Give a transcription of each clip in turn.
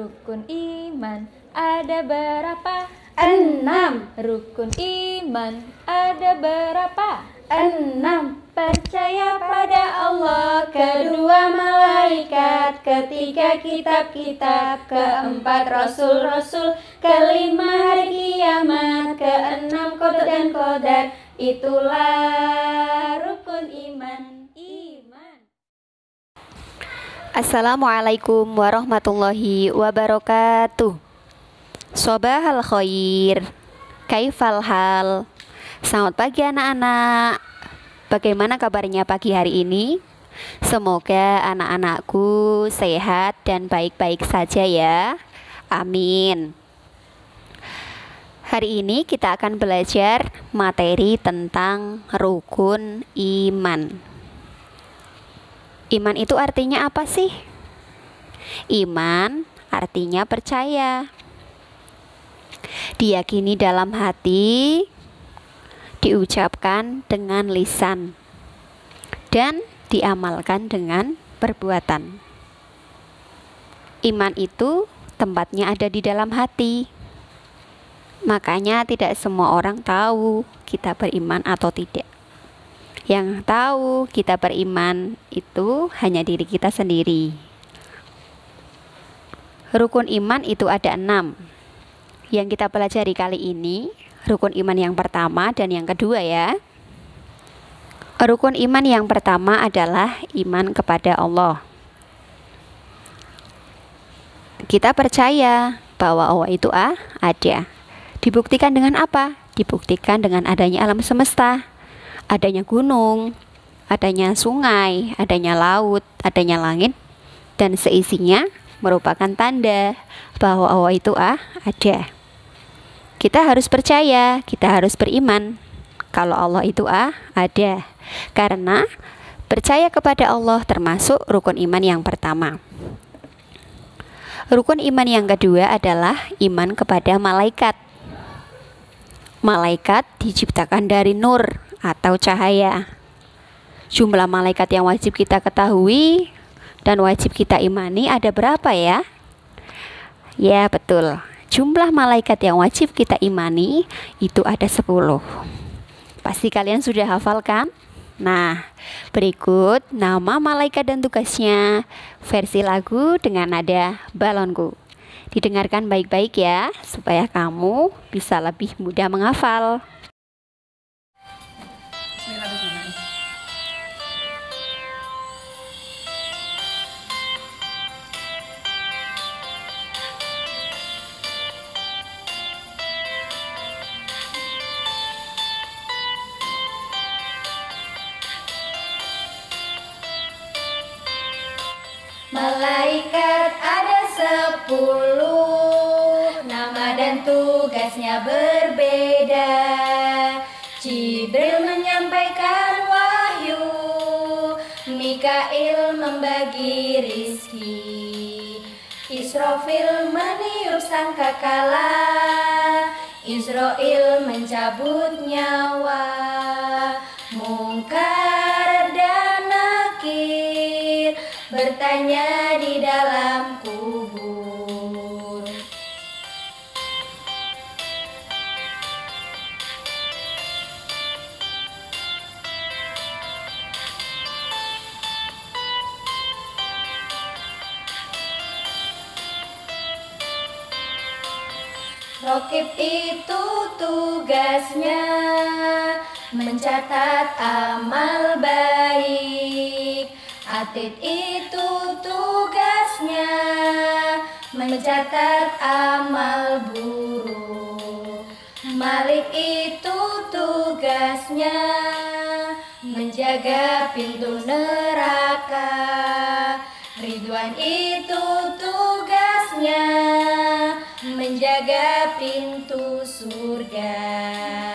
Rukun iman ada berapa? enam Rukun iman ada berapa? enam percaya pada Allah kedua malaikat ketiga kitab-kitab keempat rasul-rasul kelima hari kiamat keenam kodar dan kodar itulah rukun iman iman Assalamualaikum warahmatullahi wabarakatuh. Sobahal khair. Kaifal hal? Selamat pagi anak-anak. Bagaimana kabarnya pagi hari ini? Semoga anak-anakku sehat dan baik-baik saja ya. Amin. Hari ini kita akan belajar materi tentang rukun iman Iman itu artinya apa sih? Iman artinya percaya. Diyakini dalam hati, diucapkan dengan lisan, dan diamalkan dengan perbuatan. Iman itu tempatnya ada di dalam hati. Makanya tidak semua orang tahu kita beriman atau tidak. Yang tahu kita beriman itu hanya diri kita sendiri. Rukun iman itu ada enam. Yang kita pelajari kali ini, rukun iman yang pertama dan yang kedua ya. Rukun iman yang pertama adalah iman kepada Allah. Kita percaya bahwa Allah itu ah, ada. Dibuktikan dengan apa? Dibuktikan dengan adanya alam semesta adanya gunung, adanya sungai, adanya laut, adanya langit, dan seisinya merupakan tanda bahwa Allah itu ah ada. Kita harus percaya, kita harus beriman kalau Allah itu ah ada. Karena percaya kepada Allah termasuk rukun iman yang pertama. Rukun iman yang kedua adalah iman kepada malaikat. Malaikat diciptakan dari nur atau cahaya. Jumlah malaikat yang wajib kita ketahui dan wajib kita imani ada berapa ya? Ya, betul. Jumlah malaikat yang wajib kita imani itu ada 10. Pasti kalian sudah hafal kan? Nah, berikut nama malaikat dan tugasnya versi lagu dengan nada balonku. Didengarkan baik-baik ya, supaya kamu bisa lebih mudah menghafal. Malaikat ada sepuluh. Nama dan tugasnya berbeda. Jibril menyampaikan wahyu. Mikail membagi rizki. Israfil meniup sangkakala. Israel mencabut nyawa. Mungkar bertanya di dalam kubur. Rokib itu tugasnya mencatat amal baik. Atid itu tugasnya mencatat amal buruk. Malik itu tugasnya menjaga pintu neraka. Ridwan itu tugasnya menjaga pintu surga.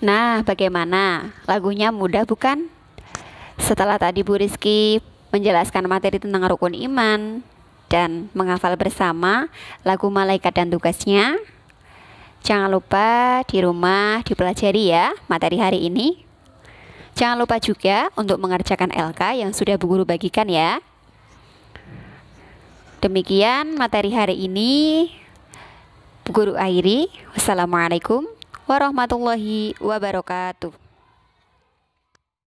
Nah, bagaimana? Lagunya mudah bukan? Setelah tadi Bu Rizky menjelaskan materi tentang rukun iman dan menghafal bersama lagu malaikat dan tugasnya, jangan lupa di rumah dipelajari ya materi hari ini. Jangan lupa juga untuk mengerjakan LK yang sudah Bu Guru bagikan ya. Demikian materi hari ini. Bu Guru akhiri. Wassalamualaikum warahmatullahi wabarakatuh.